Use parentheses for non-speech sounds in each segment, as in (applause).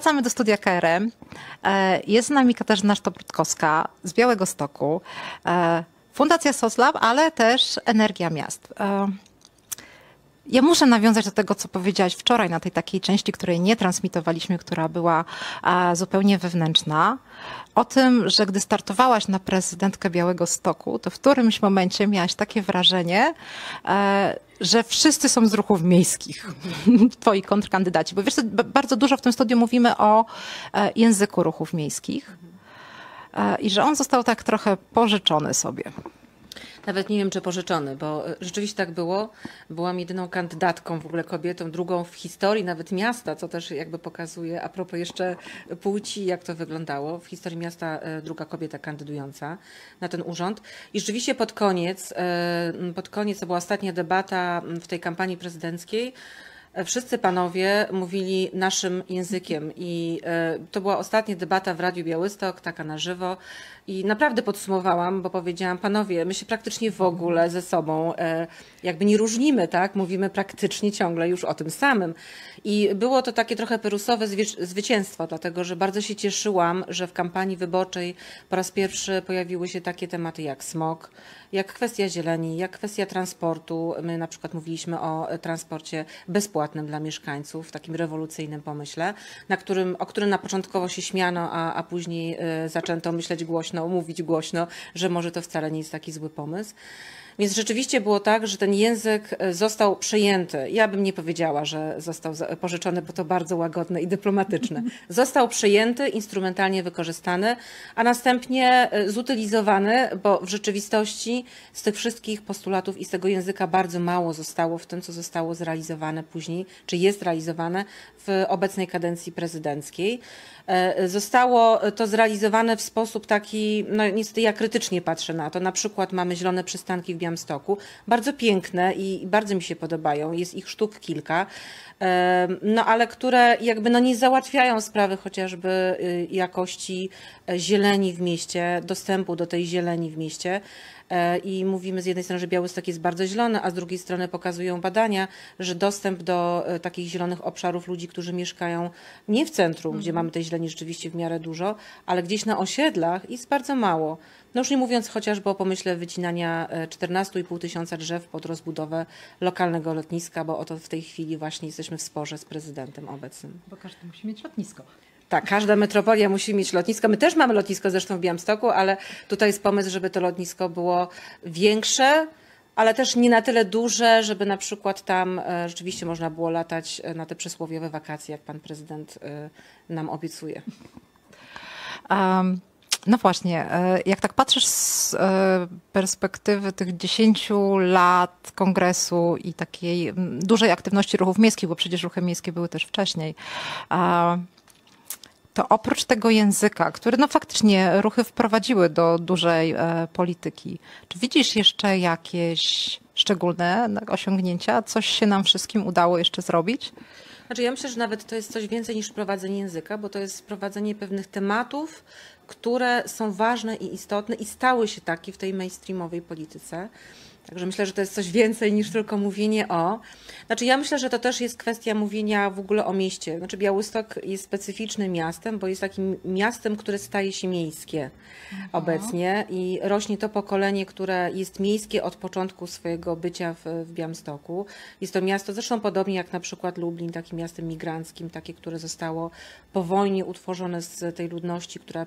Wracamy do studia KRM. E, jest z nami Katarzyna Sztobrutkowska z Białego Stoku. E, Fundacja SOSLAB, ale też Energia Miast. E, ja muszę nawiązać do tego, co powiedziałaś wczoraj na tej takiej części, której nie transmitowaliśmy, która była zupełnie wewnętrzna. O tym, że gdy startowałaś na prezydentkę Białego Stoku, to w którymś momencie miałaś takie wrażenie, że wszyscy są z ruchów miejskich, (laughs) twoi kontrkandydaci. Bo wiesz, bardzo dużo w tym studiu mówimy o e, języku ruchów miejskich e, i że on został tak trochę pożyczony sobie. Nawet nie wiem, czy pożyczony, bo e, rzeczywiście tak było. Byłam jedyną kandydatką w ogóle kobietą, drugą w historii nawet miasta, co też jakby pokazuje, a propos jeszcze płci, jak to wyglądało. W historii miasta e, druga kobieta kandydująca na ten urząd. I rzeczywiście pod koniec, e, pod koniec to była ostatnia debata w tej kampanii prezydenckiej, Wszyscy panowie mówili naszym językiem i to była ostatnia debata w Radiu Białystok, taka na żywo. I naprawdę podsumowałam, bo powiedziałam, panowie, my się praktycznie w ogóle ze sobą e, jakby nie różnimy, tak? Mówimy praktycznie ciągle już o tym samym. I było to takie trochę perusowe zwycięstwo, dlatego że bardzo się cieszyłam, że w kampanii wyborczej po raz pierwszy pojawiły się takie tematy jak smog, jak kwestia zieleni, jak kwestia transportu. My na przykład mówiliśmy o transporcie bezpłatnym dla mieszkańców, takim rewolucyjnym pomyśle, na którym, o którym na początkowo się śmiano, a, a później e, zaczęto myśleć głośno, mówić głośno, że może to wcale nie jest taki zły pomysł. Więc rzeczywiście było tak, że ten język e, został przejęty. Ja bym nie powiedziała, że został pożyczony, bo to bardzo łagodne i dyplomatyczne. (laughs) Został przejęty, instrumentalnie wykorzystany, a następnie e, zutylizowany, bo w rzeczywistości z tych wszystkich postulatów i z tego języka bardzo mało zostało w tym, co zostało zrealizowane później, czy jest realizowane w obecnej kadencji prezydenckiej. E, zostało to zrealizowane w sposób taki, no niestety ja krytycznie patrzę na to. Na przykład mamy zielone przystanki w Białymstoku, bardzo piękne i bardzo mi się podobają. Jest ich sztuk kilka, no ale które jakby no nie załatwiają sprawy chociażby y, jakości e, zieleni w mieście, dostępu do tej zieleni w mieście. E, i mówimy z jednej strony, że Białystok jest bardzo zielony, a z drugiej strony pokazują badania, że dostęp do e, takich zielonych obszarów ludzi, którzy mieszkają nie w centrum, mhm. gdzie mamy tej zieleni rzeczywiście w miarę dużo, ale gdzieś na osiedlach jest bardzo mało. No już nie mówiąc chociażby o pomyśle wycinania 14,5 e, tysiąca drzew pod rozbudowę lokalnego lotniska, bo oto w tej chwili właśnie jesteśmy w sporze z prezydentem obecnym. Bo każdy musi mieć lotnisko. Tak, każda metropolia musi mieć lotnisko. My też mamy lotnisko zresztą w Białymstoku, ale tutaj jest pomysł, żeby to lotnisko było większe, ale też nie na tyle duże, żeby na przykład tam e, rzeczywiście można było latać e, na te przysłowiowe wakacje, jak pan prezydent e, nam obiecuje. Um. No właśnie, jak tak patrzysz z perspektywy tych 10 lat kongresu i takiej dużej aktywności ruchów miejskich, bo przecież ruchy miejskie były też wcześniej, to oprócz tego języka, który no faktycznie ruchy wprowadziły do dużej e, polityki, czy widzisz jeszcze jakieś szczególne osiągnięcia? Coś się nam wszystkim udało jeszcze zrobić? Znaczy ja myślę, że nawet to jest coś więcej niż wprowadzenie języka, bo to jest wprowadzenie pewnych tematów, które są ważne i istotne i stały się takie w tej mainstreamowej polityce. Także myślę, że to jest coś więcej niż tylko mówienie o. Znaczy ja myślę, że to też jest kwestia mówienia w ogóle o mieście. Znaczy Białystok jest specyficznym miastem, bo jest takim miastem, które staje się miejskie mhm. obecnie i rośnie to pokolenie, które jest miejskie od początku swojego bycia w, w Białymstoku. Jest to miasto, zresztą podobnie jak na przykład Lublin, takim miastem migranckim, takie, które zostało po wojnie utworzone z tej ludności, która y,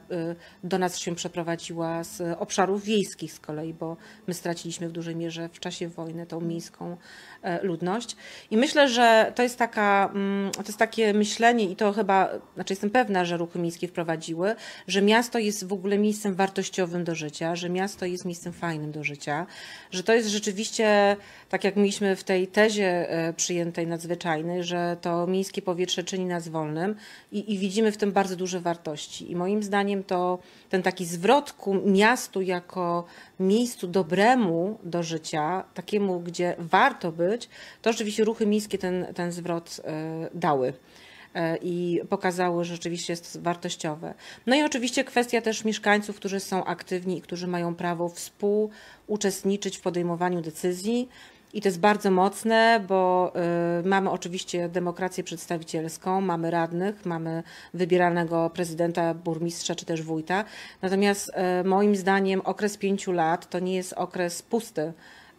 do nas się przeprowadziła z obszarów wiejskich z kolei, bo my straciliśmy w dużej mierze że w czasie wojny tą miejską e, ludność. I myślę, że to jest, taka, mm, to jest takie myślenie i to chyba, znaczy jestem pewna, że ruchy miejskie wprowadziły, że miasto jest w ogóle miejscem wartościowym do życia, że miasto jest miejscem fajnym do życia, że to jest rzeczywiście, tak jak mieliśmy w tej tezie e, przyjętej nadzwyczajnej, że to miejskie powietrze czyni nas wolnym i, i widzimy w tym bardzo duże wartości. I moim zdaniem to ten taki zwrot ku miastu jako miejscu dobremu do życia, takiemu, gdzie warto być, to rzeczywiście ruchy miejskie ten, ten zwrot e, dały e, i pokazały, że rzeczywiście jest wartościowe. No i oczywiście kwestia też mieszkańców, którzy są aktywni i którzy mają prawo współuczestniczyć w podejmowaniu decyzji, I to jest bardzo mocne, bo y, mamy oczywiście demokrację przedstawicielską, mamy radnych, mamy wybieranego prezydenta, burmistrza czy też wójta. Natomiast y, moim zdaniem okres pięciu lat to nie jest okres pusty.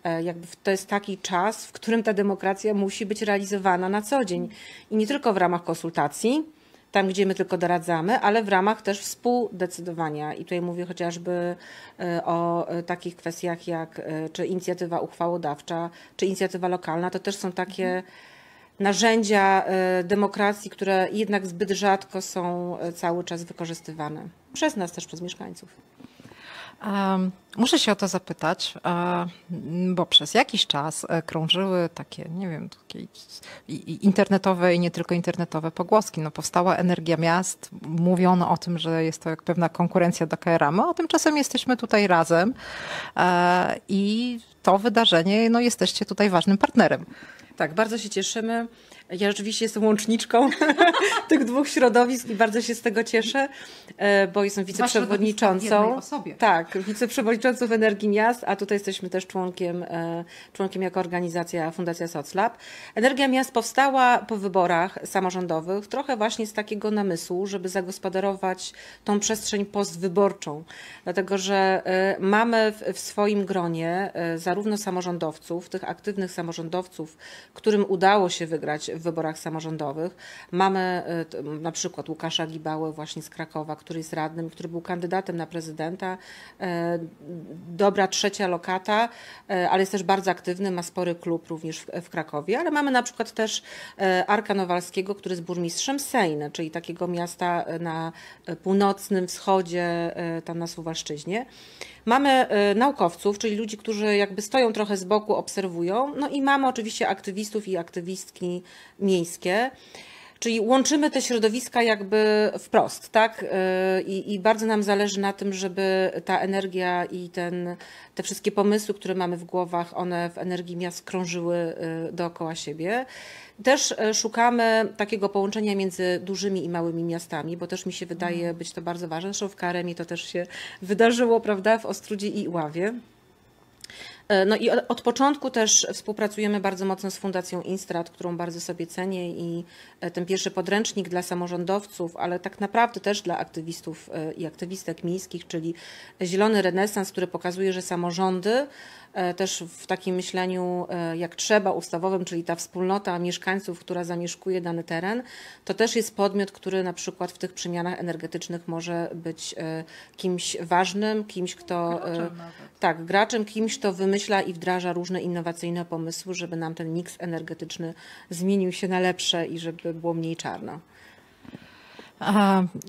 E, jakby to jest taki czas, w którym ta demokracja musi być realizowana na co dzień. I nie tylko w ramach konsultacji, tam gdzie my tylko doradzamy, ale w ramach też współdecydowania. I tutaj mówię chociażby e, o e, takich kwestiach jak czy inicjatywa uchwałodawcza, czy inicjatywa lokalna. To też są takie narzędzia demokracji, które jednak zbyt rzadko są cały czas wykorzystywane. Przez nas też, przez mieszkańców. Muszę się o to zapytać, bo przez jakiś czas e, krążyły takie, nie wiem, takie internetowe i nie tylko internetowe pogłoski. No, powstała energia miast, mówiono o tym, że jest to jak pewna konkurencja do KRM, a tymczasem jesteśmy tutaj razem e, i to wydarzenie, no jesteście tutaj ważnym partnerem. Tak, bardzo się cieszymy. Ja rzeczywiście jestem łączniczką (laughs) tych dwóch środowisk i bardzo się z tego cieszę, e, bo jestem wiceprzewodniczącą. Tak, wiceprzewodniczącą w Energii Miast, a tutaj jesteśmy też członkiem, e, członkiem jako organizacja Fundacja SocLab. Energia Miast powstała po wyborach samorządowych, trochę właśnie z takiego namysłu, żeby zagospodarować tą przestrzeń postwyborczą, dlatego że e, mamy w swoim gronie zarówno samorządowców, tych aktywnych samorządowców, którym udało się wygrać wyborach samorządowych. Mamy y, na przykład Łukasza Gibałę właśnie z Krakowa, który jest radnym, który był kandydatem na prezydenta. E, dobra trzecia lokata, e, ale jest też bardzo aktywny, ma spory klub również w, Krakowie, ale mamy na przykład też e, Arka Nowalskiego, który jest burmistrzem Sejny, czyli takiego miasta na północnym wschodzie, tam na Suwalszczyźnie. Mamy naukowców, czyli ludzi, którzy jakby stoją trochę z boku, obserwują, no i mamy oczywiście aktywistów i aktywistki miejskie. Czyli łączymy te środowiska jakby wprost, tak? Y, I, I, bardzo nam zależy na tym, żeby ta energia i ten, te wszystkie pomysły, które mamy w głowach, one w energii miast krążyły y, dookoła siebie. Też y, szukamy takiego połączenia między dużymi i małymi miastami, bo też mi się wydaje mhm. być to bardzo ważne. Zresztą w Karemie to też się wydarzyło, prawda, w Ostrudzie i Ławie. E, no i od początku też współpracujemy bardzo mocno z Fundacją Instrat, którą bardzo sobie cenię i e, ten pierwszy podręcznik dla samorządowców, ale tak naprawdę też dla aktywistów e, i aktywistek miejskich, czyli Zielony Renesans, który pokazuje, że samorządy też w takim myśleniu jak trzeba ustawowym, czyli ta wspólnota mieszkańców, która zamieszkuje dany teren, to też jest podmiot, który na przykład w tych przemianach energetycznych może być kimś ważnym, kimś, kto graczem tak, graczem, kimś, kto wymyśla i wdraża różne innowacyjne pomysły, żeby nam ten miks energetyczny zmienił się na lepsze i żeby było mniej czarno.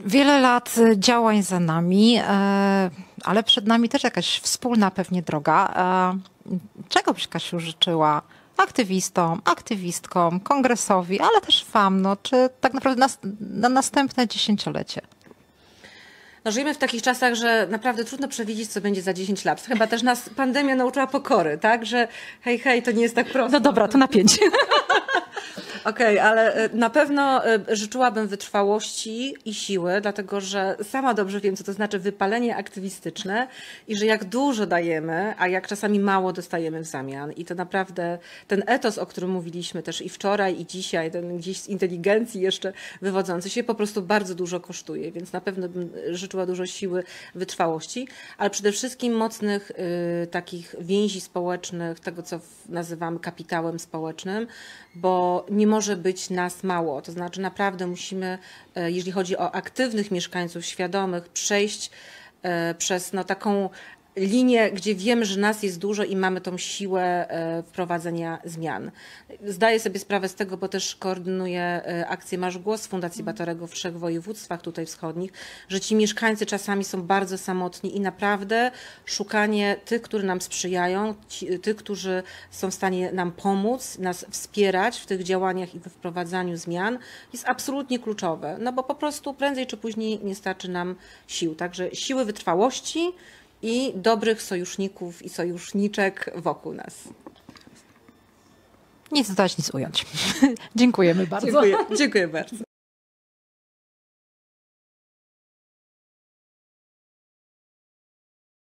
Wiele lat działań za nami, e, ale przed nami też jakaś wspólna pewnie droga. E, czego byś Kasiu życzyła aktywistom, aktywistkom, kongresowi, ale też wam, no, czy tak naprawdę na, na następne dziesięciolecie? No, żyjemy w takich czasach, że naprawdę trudno przewidzieć, co będzie za 10 lat. Chyba też nas pandemia nauczyła pokory, tak? Że hej, hej, to nie jest tak prosto. No dobra, to na pięć. (laughs) Okej, okay, ale e, na pewno e, życzyłabym wytrwałości i siły, dlatego że sama dobrze wiem, co to znaczy wypalenie aktywistyczne i że jak dużo dajemy, a jak czasami mało dostajemy w zamian. I to naprawdę ten etos, o którym mówiliśmy też i wczoraj, i dzisiaj, ten gdzieś z inteligencji jeszcze wywodzący się, po prostu bardzo dużo kosztuje. Więc na pewno bym życzyła dużo siły, wytrwałości, ale przede wszystkim mocnych y, takich więzi społecznych, tego co nazywamy kapitałem społecznym, bo nie może być nas mało. To znaczy, naprawdę musimy, e, jeżeli chodzi o aktywnych mieszkańców, świadomych, przejść e, przez no, taką linię, gdzie wiemy, że nas jest dużo i mamy tą siłę e, wprowadzenia zmian. Zdaję sobie sprawę z tego, bo też koordynuję e, akcję Masz Głos Fundacji mhm. Batorego w trzech województwach tutaj wschodnich, że ci mieszkańcy czasami są bardzo samotni i naprawdę szukanie tych, którzy nam sprzyjają, ci, tych, którzy są w stanie nam pomóc, nas wspierać w tych działaniach i we wprowadzaniu zmian jest absolutnie kluczowe, no bo po prostu prędzej czy później nie starczy nam sił. Także siły wytrwałości, i dobrych sojuszników i sojuszniczek wokół nas. Nic dodać, nic ująć. (laughs) Dziękujemy bardzo. Dziękuję, dziękuję bardzo.